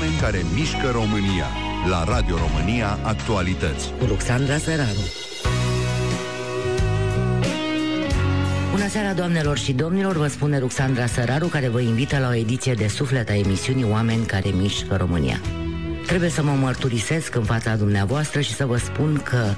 Oameni care mișcă România. La Radio România Actualități. Cu Ruxandra Săraru. Bună seara, doamnelor și domnilor, vă spune Ruxandra Săraru, care vă invită la o ediție de suflet a emisiunii Oameni care mișcă România. Trebuie să mă mărturisesc în fața dumneavoastră și să vă spun că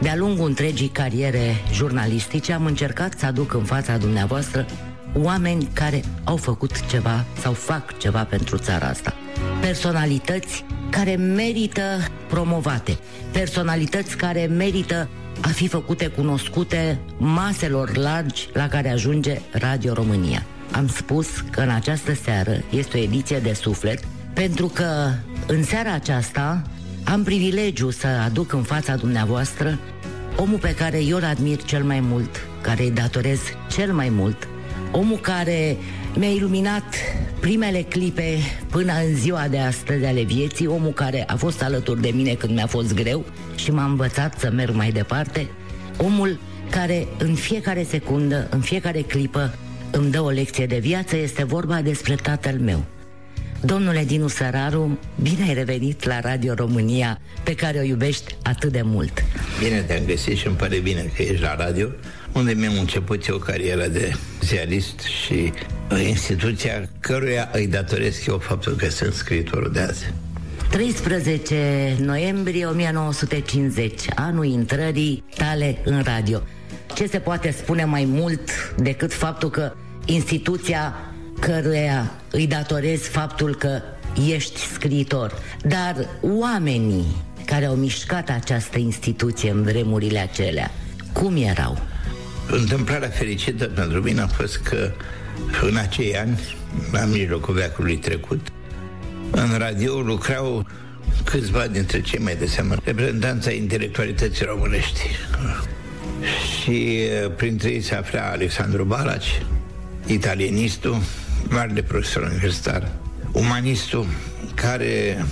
de-a lungul întregii cariere jurnalistice am încercat să aduc în fața dumneavoastră oameni care au făcut ceva sau fac ceva pentru țara asta. Personalități care merită promovate, personalități care merită a fi făcute cunoscute maselor largi la care ajunge Radio România. Am spus că în această seară este o ediție de suflet pentru că în seara aceasta am privilegiu să aduc în fața dumneavoastră omul pe care eu îl admir cel mai mult, care îi datorez cel mai mult, omul care mi-a iluminat primele clipe până în ziua de astăzi ale vieții, omul care a fost alături de mine când mi-a fost greu și m-a învățat să merg mai departe, omul care în fiecare secundă, în fiecare clipă îmi dă o lecție de viață, este vorba despre tatăl meu. Domnule Dinu Săraru, bine ai revenit la Radio România, pe care o iubești atât de mult. Bine te-am găsit și îmi pare bine că ești la radio, unde mi-am început eu cariera de ziarist și instituția căruia îi datoresc eu faptul că sunt scriitorul de azi. 13 noiembrie 1950, anul intrării tale în radio. Ce se poate spune mai mult decât faptul că instituția căruia îi datorez faptul că ești scriitor, dar oamenii care au mișcat această instituție în vremurile acelea, cum erau? Întâmplarea fericită pentru mine a fost că în acei ani, la mijlocul veacului trecut, în radio lucrau câțiva dintre cei mai de seamă reprezentanța intelectualității românești. Și printre ei se afla Alexandru Balaci, italienistul, mare profesor universitar, umanistul, care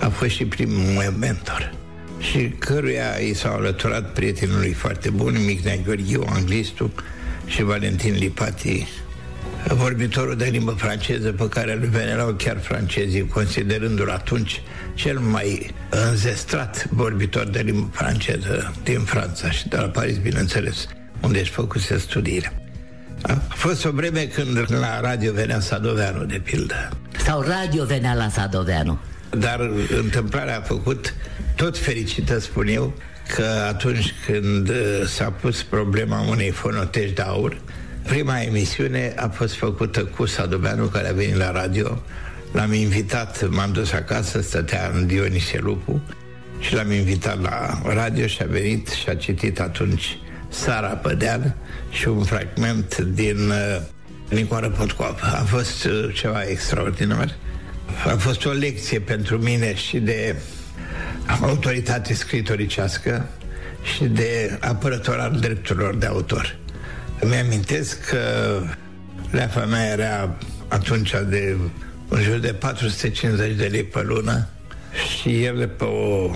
a fost și primul meu mentor și căruia i s-au alăturat prietenului foarte bun, Micnea Gheorghiu, anglistul și Valentin Lipati, vorbitorul de limbă franceză pe care îl venerau chiar francezii, considerându-l atunci cel mai înzestrat vorbitor de limbă franceză din Franța și de la Paris, bineînțeles, unde își făcuse studiile. A fost o vreme când la radio venea Sadoveanu, de pildă. Sau radio venea la Sadoveanu. Dar întâmplarea a făcut tot fericită, spun eu, că atunci când s-a pus problema unei fonotești de aur, prima emisiune a fost făcută cu Sadoveanu, care a venit la radio. L-am invitat, m-am dus acasă, stătea în Dionisie Lupu și l-am invitat la radio și a venit și a citit atunci Sara Pădean și un fragment din uh, Nicoară Potcoapă. A fost uh, ceva extraordinar. A fost o lecție pentru mine și de autoritate scritoricească și de apărător al drepturilor de autor. Îmi amintesc că leafa mea era atunci de în jur de 450 de lei pe lună și el pe o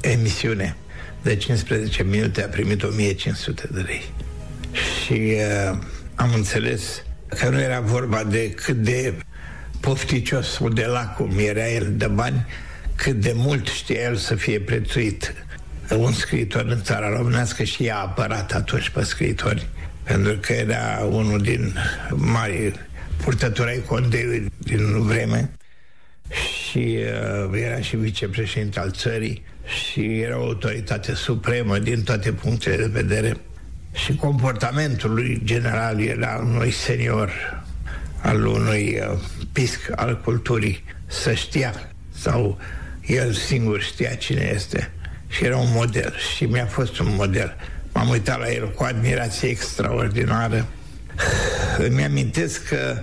emisiune de 15 minute a primit 1500 de lei. Și uh, am înțeles că nu era vorba de cât de pofticios sau de lacum era el de bani, cât de mult știa el să fie prețuit un scriitor în țara românească și i-a apărat atunci pe scriitori, pentru că era unul din mari purtători ai condei din vreme și uh, era și vicepreședinte al țării și era o autoritate supremă din toate punctele de vedere. Și comportamentul lui general era unui senior al unui uh, pisc al culturii. Să știa sau el singur știa cine este. Și era un model și mi-a fost un model. M-am uitat la el cu admirație extraordinară. Îmi amintesc că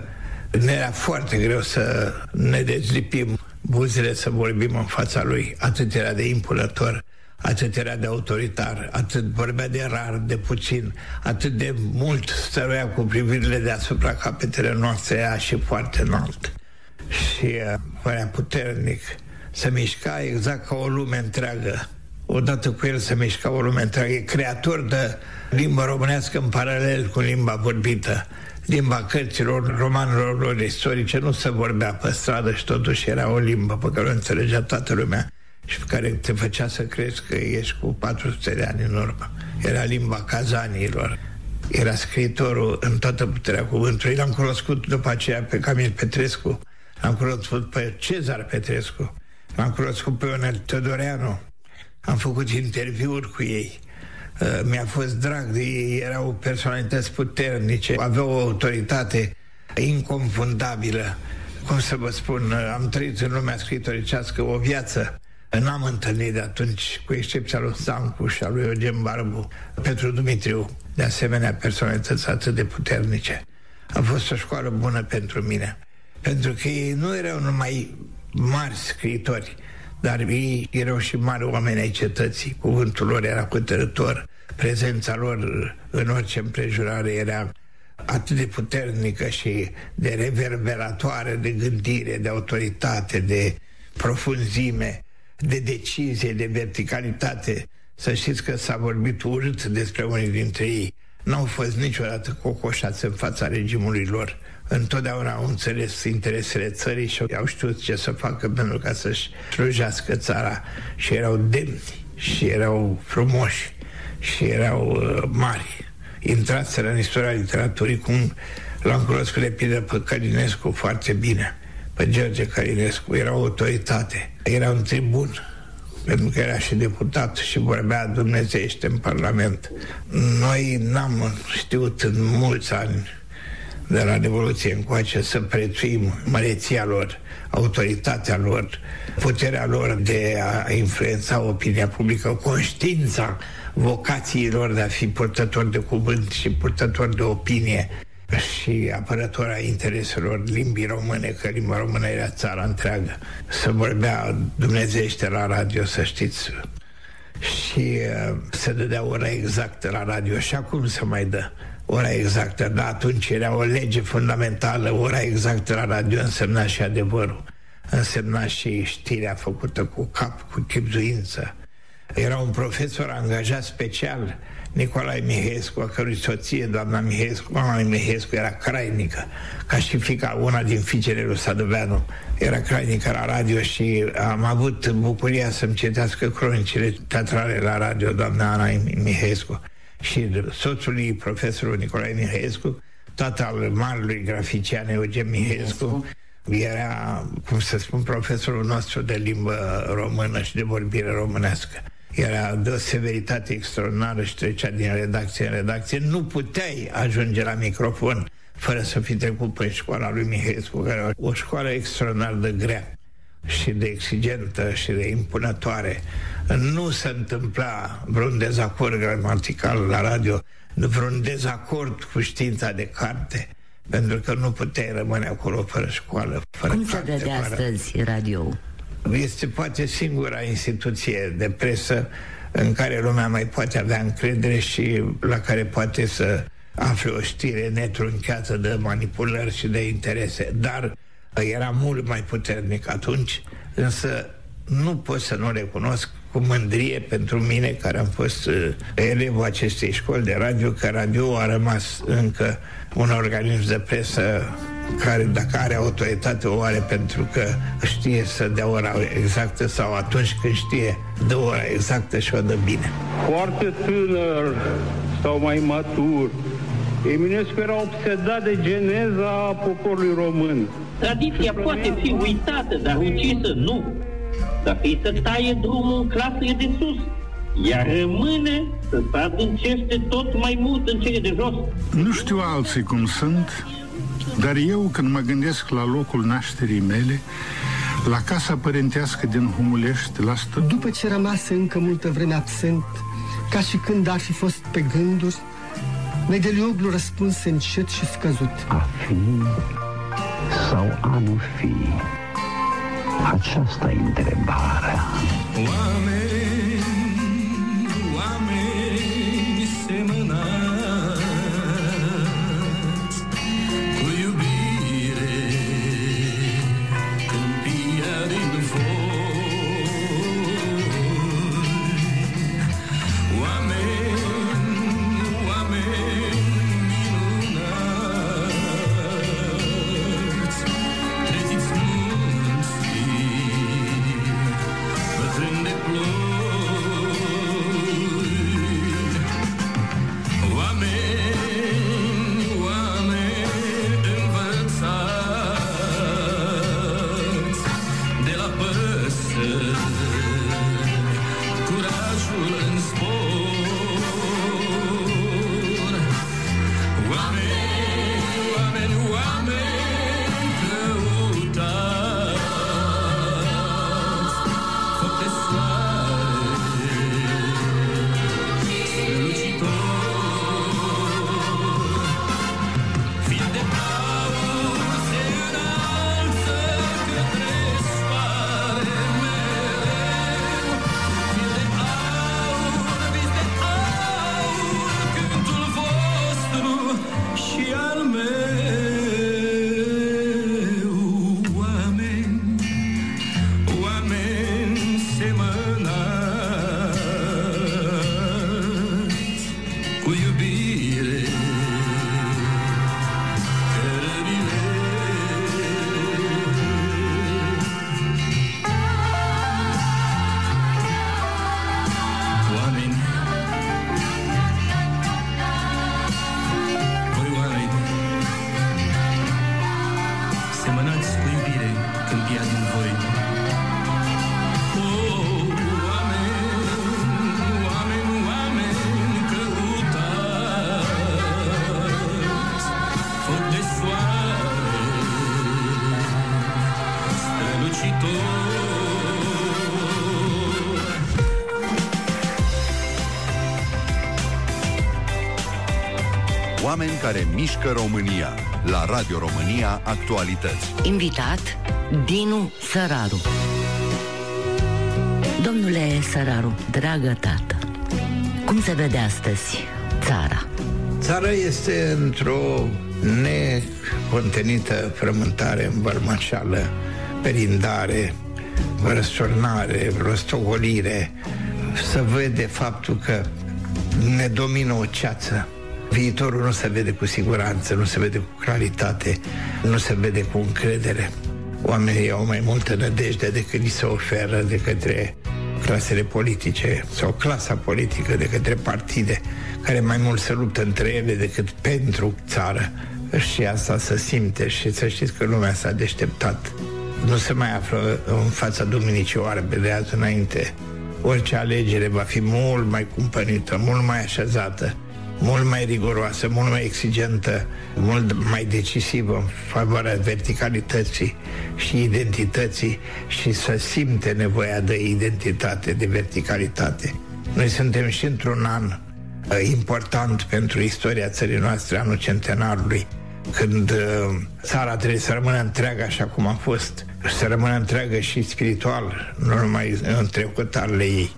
ne era foarte greu să ne dezlipim buzele să vorbim în fața lui. Atât era de impulător, atât era de autoritar, atât vorbea de rar, de puțin, atât de mult stăruia cu privirile deasupra capetele noastre, ea și foarte înalt. Și uh, părea puternic, să mișca exact ca o lume întreagă. Odată cu el se mișca o lume întreagă. E creator de limba românească în paralel cu limba vorbită limba cărților, romanelor lor istorice, nu se vorbea pe stradă și totuși era o limbă pe care o înțelegea toată lumea și pe care te făcea să crezi că ești cu 400 de ani în urmă. Era limba cazanilor, era scriitorul în toată puterea cuvântului. L-am cunoscut după aceea pe Camil Petrescu, l-am cunoscut pe Cezar Petrescu, l-am cunoscut pe Ionel Teodoreanu, am făcut interviuri cu ei. Uh, mi-a fost drag de ei, erau personalități puternice, aveau o autoritate inconfundabilă. Cum să vă spun, uh, am trăit în lumea scritoricească o viață N-am întâlnit de atunci, cu excepția lui Sancu și a lui Eugen Barbu, Petru Dumitriu, de asemenea personalități atât de puternice. A fost o școală bună pentru mine, pentru că ei nu erau numai mari scriitori, dar ei erau și mari oameni ai cetății. Cuvântul lor era hotărător, prezența lor în orice împrejurare era atât de puternică și de reverberatoare de gândire, de autoritate, de profunzime, de decizie, de verticalitate. Să știți că s-a vorbit urât despre unii dintre ei. N-au fost niciodată cocoșați în fața regimului lor. Întotdeauna au înțeles interesele țării și au știut ce să facă pentru ca să-și slujească țara. Și erau demni, și erau frumoși, și erau uh, mari. Intrați în istoria literaturii cum l-am cunoscut de pildă pe Călinescu foarte bine pe George Carinescu, era o autoritate, era un tribun, pentru că era și deputat și vorbea dumnezeiește în Parlament. Noi n-am știut în mulți ani de la Revoluție încoace să prețuim măreția lor, autoritatea lor, puterea lor de a influența opinia publică, conștiința vocațiilor de a fi purtători de cuvânt și purtători de opinie și apărătora intereselor limbii române, că limba română era țara întreagă. Să vorbea dumnezeiește la radio, să știți. Și uh, se dădea ora exactă la radio și acum se mai dă ora exactă. Dar atunci era o lege fundamentală, ora exactă la radio însemna și adevărul. Însemna și știrea făcută cu cap, cu chipzuință. Era un profesor angajat special Nicolae Mihescu, a cărui soție, doamna Mihescu, mama Mihescu era crainică, ca și fica, una din fiicele lui Sadoveanu, era crainică la radio și am avut bucuria să-mi citească cronicile teatrale la radio, doamna Ana Mihescu. Și soțul ei, profesorul Nicolae Mihescu, tatăl marului grafician Eugen Mihescu, era, cum să spun, profesorul nostru de limbă română și de vorbire românească era de o severitate extraordinară și trecea din redacție în redacție. Nu puteai ajunge la microfon fără să fi trecut pe școala lui Mihescu, care era o școală extraordinar de grea și de exigentă și de impunătoare. Nu se întâmpla vreun dezacord gramatical la radio, vreun dezacord cu știința de carte, pentru că nu puteai rămâne acolo fără școală, fără Cum se vede fără... astăzi radio? este poate singura instituție de presă în care lumea mai poate avea încredere și la care poate să afle o știre netrunchiată de manipulări și de interese. Dar era mult mai puternic atunci, însă nu pot să nu recunosc cu mândrie pentru mine, care am fost uh, elevul acestei școli de radio, că radio a rămas încă un organism de presă care dacă are autoritate o are pentru că știe să dea ora exactă sau atunci când știe dă ora exactă și o dă bine. Foarte tânăr sau mai matur, Eminescu era obsedat de geneza poporului român. Tradiția poate fi uitată, dar ucisă nu. Dacă îi se taie drumul în clasă e de sus, iar rămâne să se adâncește tot mai mult în cele de jos. Nu știu alții cum sunt, dar eu, când mă gândesc la locul nașterii mele, la casa părintească din Humulești, la stă... După ce rămase încă multă vreme absent, ca și când ar fi fost pe gânduri, Negelioglu răspunse încet și scăzut. A fi sau a nu fi? Aceasta e întrebarea. Oameni Oameni care mișcă România La Radio România Actualități Invitat Dinu Săraru Domnule Săraru, dragă tată Cum se vede astăzi țara? Țara este într-o necontenită frământare învălmășeală, perindare, răsturnare, rostogolire. Să vede faptul că ne domină o ceață Viitorul nu se vede cu siguranță, nu se vede cu claritate, nu se vede cu încredere. Oamenii au mai multă nădejde decât li se oferă de către clasele politice sau clasa politică, de către partide, care mai mult se luptă între ele decât pentru țară. Și asta să simte și să știți că lumea s-a deșteptat. Nu se mai află în fața Duminicii Oarbe de azi înainte. Orice alegere va fi mult mai cumpănită, mult mai așezată mult mai riguroasă, mult mai exigentă, mult mai decisivă în favoarea verticalității și identității și să simte nevoia de identitate, de verticalitate. Noi suntem și într-un an uh, important pentru istoria țării noastre, anul centenarului, când uh, țara trebuie să rămână întreagă așa cum a fost, să rămână întreagă și spiritual, nu numai în trecutarele ei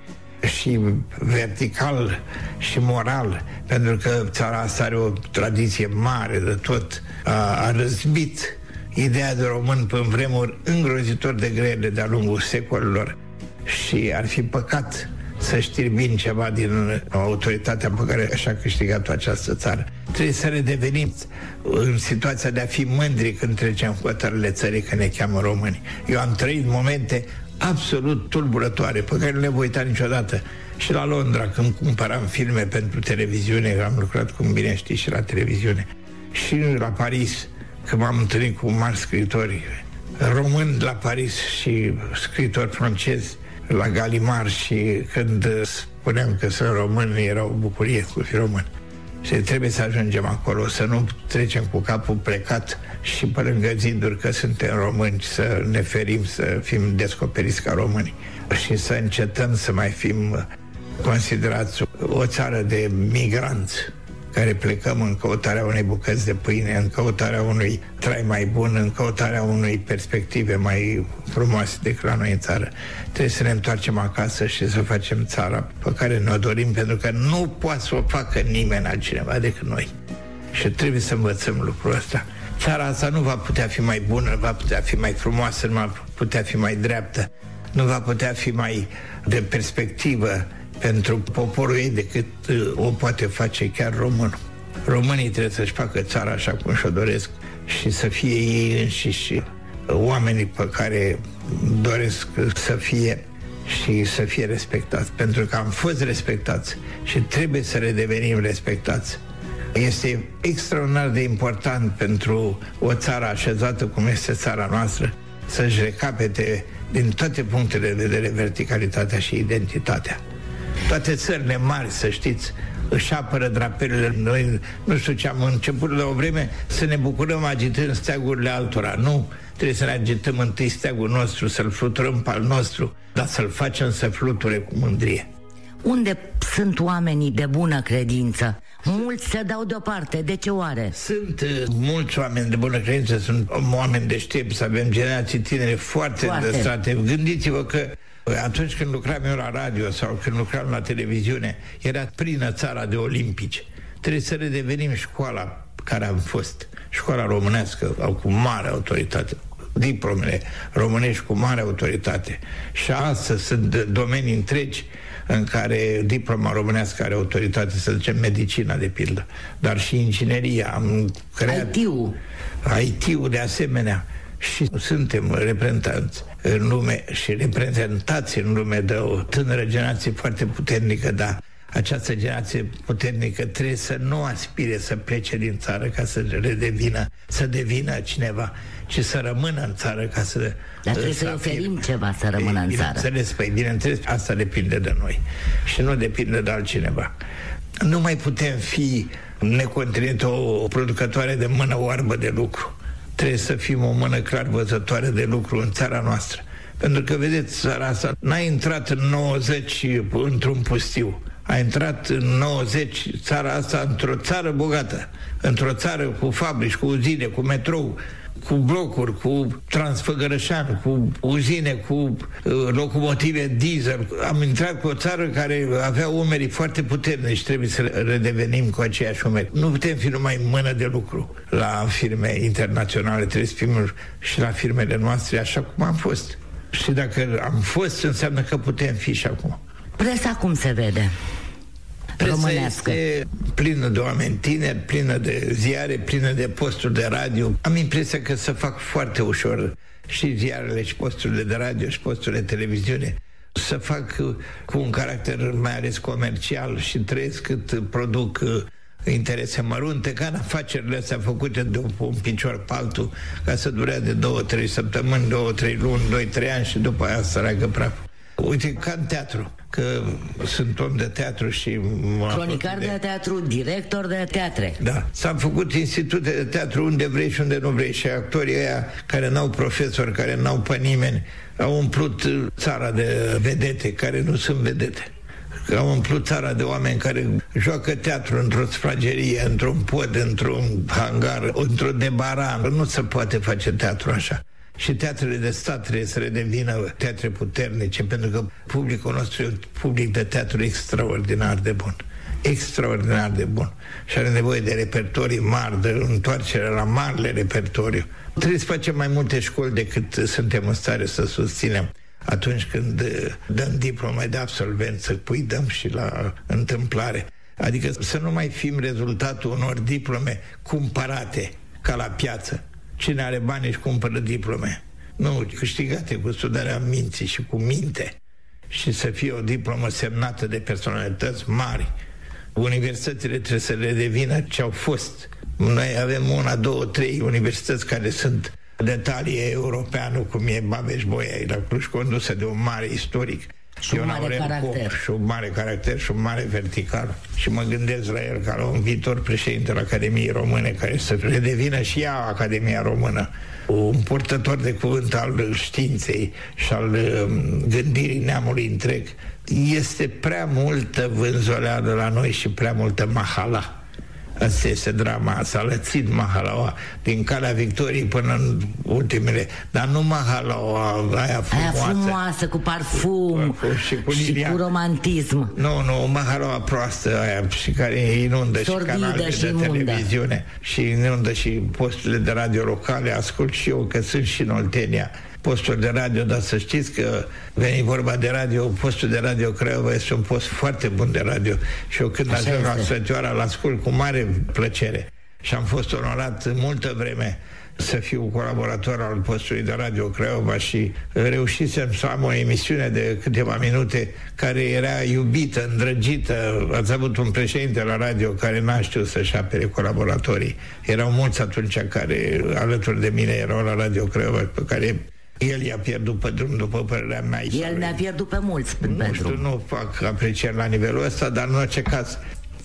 și vertical și moral, pentru că țara asta are o tradiție mare de tot. A, a răzbit ideea de român pe vremuri îngrozitor de grele de-a lungul secolelor și ar fi păcat să știrbim ceva din autoritatea pe care așa a câștigat-o această țară. Trebuie să redevenim în situația de a fi mândri când trecem hotărârile țării că ne cheamă români. Eu am trăit momente absolut tulburătoare, pe care nu le voi uita niciodată. Și la Londra, când cumpăram filme pentru televiziune, am lucrat, cum bine știți, și la televiziune. Și la Paris, când m-am întâlnit cu mari scritori români la Paris și scritori francezi la Galimar și când spuneam că sunt români, era o bucurie cu fi român. Și trebuie să ajungem acolo, să nu trecem cu capul plecat și pe lângă ziduri că suntem români, să ne ferim să fim descoperiți ca români și să încetăm să mai fim considerați o țară de migranți care plecăm în căutarea unei bucăți de pâine, în căutarea unui trai mai bun, în căutarea unei perspective mai frumoase decât la noi în țară. Trebuie să ne întoarcem acasă și să facem țara pe care ne-o dorim, pentru că nu poate să o facă nimeni altcineva decât noi. Și trebuie să învățăm lucrul ăsta. Țara asta nu va putea fi mai bună, nu va putea fi mai frumoasă, nu va putea fi mai dreaptă, nu va putea fi mai de perspectivă pentru poporul ei decât uh, o poate face chiar românul. Românii trebuie să-și facă țara așa cum și-o doresc și să fie ei înșiși uh, oamenii pe care doresc să fie și să fie respectați, pentru că am fost respectați și trebuie să redevenim respectați. Este extraordinar de important pentru o țară așezată cum este țara noastră să-și recapete din toate punctele de vedere verticalitatea și identitatea. Toate țările mari, să știți, își apără drapelele. Noi, nu știu ce am început la o vreme să ne bucurăm agitând steagurile altora. Nu, trebuie să ne agităm întâi steagul nostru, să-l fluturăm pe al nostru, dar să-l facem să fluture cu mândrie. Unde sunt oamenii de bună credință? Mulți se dau deoparte, de ce oare? Sunt uh, mulți oameni de bună credință, sunt oameni deștepți, avem generații tinere foarte, foarte. îndăstrate. Gândiți-vă că atunci când lucram eu la radio sau când lucram la televiziune, era plină țara de olimpici. Trebuie să redevenim școala care am fost, școala românească, au cu mare autoritate diplomele românești cu mare autoritate. Și astăzi sunt domenii întregi în care diploma românească are autoritate, să zicem medicina de pildă, dar și ingineria. Am creat... IT-ul. IT-ul de asemenea. Și suntem reprezentanți în lume și reprezentați în lume de o tânără generație foarte puternică, dar această generație puternică trebuie să nu aspire să plece din țară ca să redevină, să devină cineva, ci să rămână în țară ca să... Dar trebuie să oferim ceva să rămână în țară. Bineînțeles, păi, bineînțeles, asta depinde de noi și nu depinde de altcineva. Nu mai putem fi necontinent o producătoare de mână oarbă de lucru. Trebuie să fim o mână clar văzătoare de lucru în țara noastră Pentru că, vedeți, țara asta n-a intrat în 90 într-un pustiu. A intrat în 90 țara asta într-o țară bogată, într-o țară cu fabrici, cu uzine, cu metrou, cu blocuri, cu transfăgărășan, cu uzine, cu uh, locomotive diesel. Am intrat cu o țară care avea umerii foarte puternici, trebuie să redevenim cu aceiași umeri. Nu putem fi numai mână de lucru la firme internaționale, trebuie să fim și la firmele noastre așa cum am fost. Și dacă am fost, înseamnă că putem fi și acum. Presa cum se vede? Presa Românească. este plină de oameni tineri, plină de ziare, plină de posturi de radio. Am impresia că se fac foarte ușor și ziarele și posturile de radio și posturile de televiziune să fac uh, cu un caracter mai ales comercial și trăiesc cât produc uh, interese mărunte, ca în afacerile astea făcute de un picior pe altul, ca să dureze două, trei săptămâni, două, trei luni, doi, trei ani și după aia să reagă praful. Uite, ca în teatru, că sunt om de teatru și... mă Cronicar apropiu de teatru, director de teatre. da, s-au făcut institute de teatru unde vrei și unde nu vrei și actorii ăia care n-au profesori, care n-au pe nimeni, au umplut uh, țara de vedete, care nu sunt vedete. Au umplut țara de oameni care joacă teatru într-o sfragerie, într-un pod, într-un hangar, într-o debaran. Nu se poate face teatru așa. Și teatrele de stat trebuie să redevină teatre puternice, pentru că publicul nostru e un public de teatru extraordinar de bun extraordinar de bun și are nevoie de repertorii mari, de întoarcere la marile repertoriu. Trebuie să facem mai multe școli decât suntem în stare să susținem atunci când uh, dăm diplome de absolvent, să pui dăm și la întâmplare. Adică să nu mai fim rezultatul unor diplome cumpărate ca la piață. Cine are bani își cumpără diplome. Nu, câștigate cu studarea minții și cu minte și să fie o diplomă semnată de personalități mari. Universitățile trebuie să le devină ce au fost. Noi avem una, două, trei universități care sunt detalii europeană, cum e Babeș-Bolyai la Cluj, condusă de un mare istoric. Și un Ion mare Aurel caracter. Pop, și un mare caracter și un mare vertical. Și mă gândesc la el ca la un viitor președinte al Academiei Române, care să redevină și ea Academia Română. Un purtător de cuvânt al științei și al um, gândirii neamului întreg. Este prea multă vânzoleală la noi și prea multă mahala. Asta este drama, s-a lățit Mahalaua din calea victoriei până în ultimele, dar nu Mahalaua aia frumoasă. Aia frumoasă, cu parfum Cu- și cu și liliac. cu romantism. Nu, nu, Mahalaua proastă aia și care inundă Sordidă și canalele și de imundă. televiziune și inundă și posturile de radio locale. Ascult și eu că sunt și în Oltenia posturi de radio, dar să știți că veni vorba de radio, postul de radio Craiova este un post foarte bun de radio și eu când Așa ajung la este. Sfătioara îl ascult cu mare plăcere și am fost onorat multă vreme să fiu colaborator al postului de radio Craiova și reușisem să am o emisiune de câteva minute care era iubită, îndrăgită. Ați avut un președinte la radio care n-a știut să-și apere colaboratorii. Erau mulți atunci care alături de mine erau la radio Craiova pe care el i-a pierdut pe drum, după părerea mea. El ne-a pierdut pe mulți pe Nu știu, drum. nu fac aprecieri la nivelul ăsta, dar în orice caz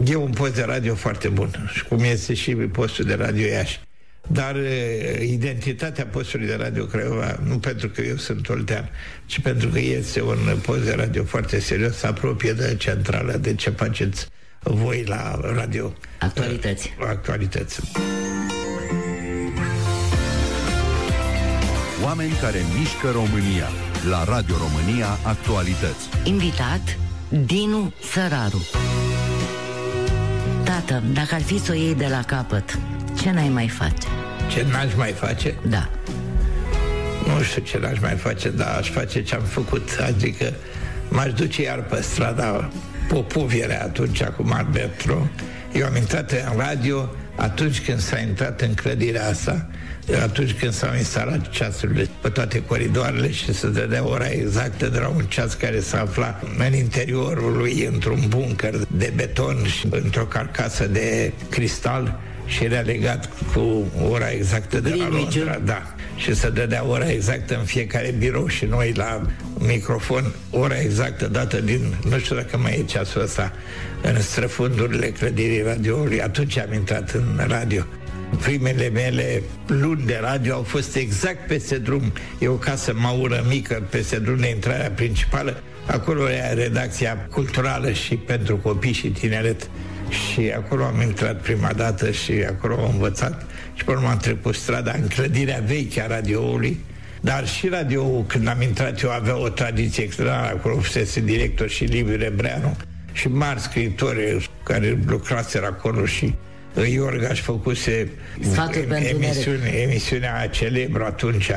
e un post de radio foarte bun și cum este și postul de radio Iași. Dar e, identitatea postului de radio Craiova, nu pentru că eu sunt oltean, ci pentru că este un post de radio foarte serios, se apropie de centrală, de ce faceți voi la radio. Actualități. Actualități. Oameni care mișcă România. La Radio România Actualități. Invitat Dinu Săraru. Tată, dacă ar fi să o iei de la capăt, ce n-ai mai face? Ce n-aș mai face? Da. Nu știu ce n-aș mai face, dar aș face ce am făcut. Adică m-aș duce iar pe strada Popoviere atunci cu Marbetro. Eu am intrat în radio atunci când s-a intrat în clădirea asta, atunci când s-au instalat ceasurile pe toate coridoarele și se dădea ora exactă de la un ceas care se afla în interiorul lui, într-un bunker de beton și într-o carcasă de cristal și era legat cu ora exactă de la Greenwich-ul. Londra. Da. Și să dădea ora exactă în fiecare birou și noi la microfon, ora exactă dată din, nu știu dacă mai e ceasul ăsta, în străfundurile clădirii radioului. Atunci am intrat în radio. Primele mele luni de radio au fost exact peste drum. E o casă maură mică peste drum de intrarea principală. Acolo era redacția culturală și pentru copii și tineret. Și acolo am intrat prima dată și acolo am învățat. Și pe urmă am trecut strada în clădirea veche a radioului. Dar și radio când am intrat eu, avea o tradiție extraordinară. Acolo fusese director și Liviu Rebreanu și mari scriitori care lucraseră acolo și Iorga își făcuse emisiune, emisiunea celebră atunci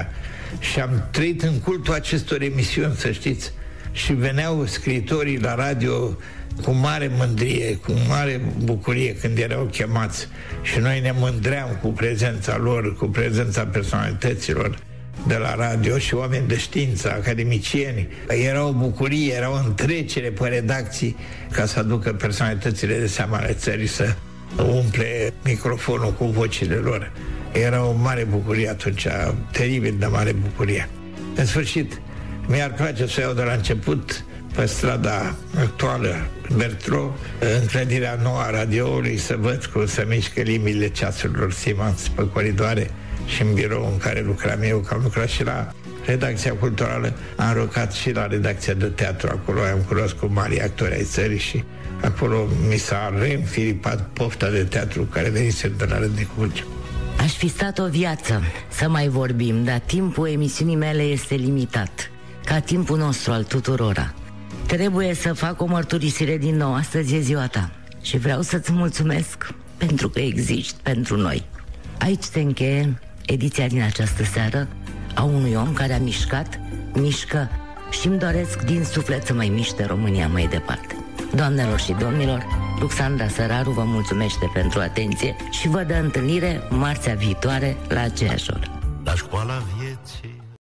și am trăit în cultul acestor emisiuni, să știți. Și veneau scriitorii la radio cu mare mândrie, cu mare bucurie când erau chemați și noi ne mândream cu prezența lor, cu prezența personalităților de la radio și oameni de știință, academicieni. Era o bucurie, era o întrecere pe redacții ca să aducă personalitățile de seama ale țării să umple microfonul cu vocile lor. Era o mare bucurie atunci, teribil de mare bucurie. În sfârșit, mi-ar place să iau de la început pe strada actuală, Bertro, în clădirea nouă a radioului, să văd cum se mișcă limile ceasurilor Simans pe coridoare și în birou în care lucram eu, că am lucrat și la redacția culturală, am rucat și la redacția de teatru acolo, am cunoscut mari actori ai țării și acolo mi s-a reînfiripat pofta de teatru care venise de la Rândicurge. Aș fi stat o viață să mai vorbim, dar timpul emisiunii mele este limitat, ca timpul nostru al tuturora. Trebuie să fac o mărturisire din nou, astăzi e ziua ta și vreau să-ți mulțumesc pentru că existi pentru noi. Aici se încheie ediția din această seară a unui om care a mișcat, mișcă și îmi doresc din suflet să mai miște România mai departe. Doamnelor și domnilor, Luxandra Săraru vă mulțumește pentru atenție și vă dă întâlnire marțea viitoare la aceeași oră. La școala vie